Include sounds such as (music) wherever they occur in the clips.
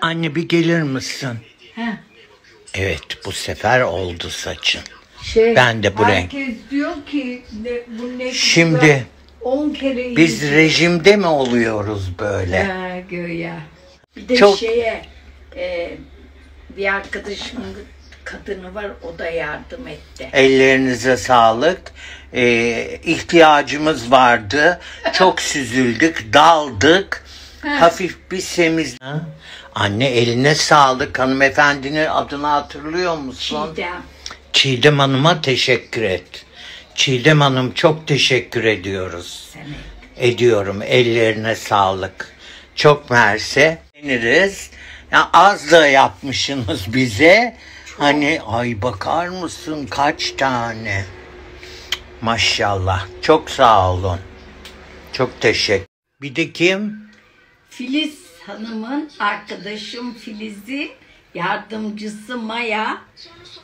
Anne bir gelir misin? Heh. Evet bu sefer oldu saçın. Şey, Ben de bu renk. Herkes diyor ki ne, bu ne Şimdi güzel, 10 kere Biz yedi. rejimde mi oluyoruz böyle? Ha, göya. Bir de Çok- şeye e, bir arkadaşımın kadını var o da yardım etti. Ellerinize sağlık. Ee, ihtiyacımız vardı. Çok süzüldük, daldık. Hafif bir semiz. Ha? Anne eline sağlık. Hanımefendinin adını hatırlıyor musun? Çiğdem. Çiğdem Hanım'a teşekkür et. Çiğdem Hanım çok teşekkür ediyoruz. Seni. Ediyorum. Ellerine sağlık. Çok mersi. Deniriz. Ya az da yapmışsınız bize. Hani ay bakar mısın kaç tane? Maşallah. Çok sağ olun. Çok teşekkür. Bir de kim? Filiz Hanım'ın arkadaşım Filiz'in yardımcısı Maya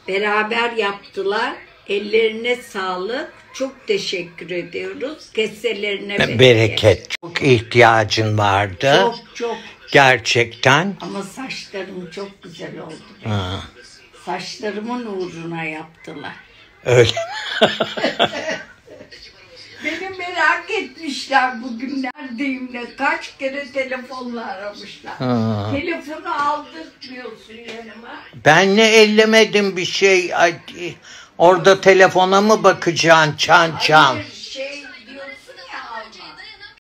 beraber yaptılar. Ellerine sağlık. Çok teşekkür ediyoruz. Keselerine bereket. Bereket. Çok ihtiyacın vardı. Çok çok. Gerçekten. Ama saçlarım çok güzel oldu. Ha, Saçlarımın uğruna yaptılar. öyle. (laughs) Merak etmişler bugün neredeyim ne kaç kere telefonla aramışlar. Ha. Telefonu aldırtmıyorsun yanıma. Ben ne ellemedim bir şey. Ay, orada telefona mı bakacaksın çan çan? Hayır,